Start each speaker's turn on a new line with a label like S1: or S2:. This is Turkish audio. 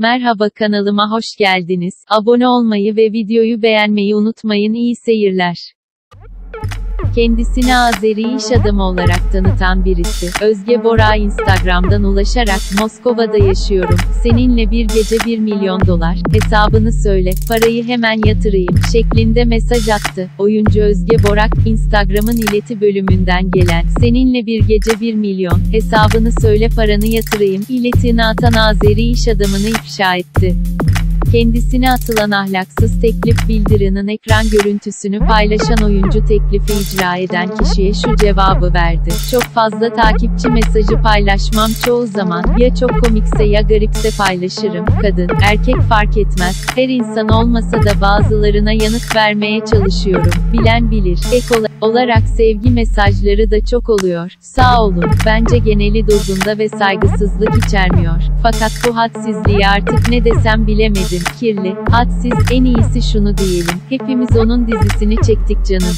S1: Merhaba kanalıma hoş geldiniz. Abone olmayı ve videoyu beğenmeyi unutmayın. İyi seyirler. Kendisini Azeri iş adamı olarak tanıtan birisi, Özge Bora Instagram'dan ulaşarak, Moskova'da yaşıyorum, seninle bir gece 1 milyon dolar, hesabını söyle, parayı hemen yatırayım, şeklinde mesaj attı. Oyuncu Özge Borak, Instagram'ın ileti bölümünden gelen, seninle bir gece 1 milyon, hesabını söyle paranı yatırayım, iletini atan Azeri iş adamını ifşa etti. Kendisine atılan ahlaksız teklif bildirinin ekran görüntüsünü paylaşan oyuncu teklifi icra eden kişiye şu cevabı verdi. Çok fazla takipçi mesajı paylaşmam çoğu zaman, ya çok komikse ya garipse paylaşırım. Kadın, erkek fark etmez. Her insan olmasa da bazılarına yanıt vermeye çalışıyorum. Bilen bilir. Ek ola- olarak sevgi mesajları da çok oluyor. Sağ olun. Bence geneli dozunda ve saygısızlık içermiyor. Fakat bu hadsizliği artık ne desem bilemedim. Kirli, hadsiz, en iyisi şunu diyelim. Hepimiz onun dizisini çektik canım.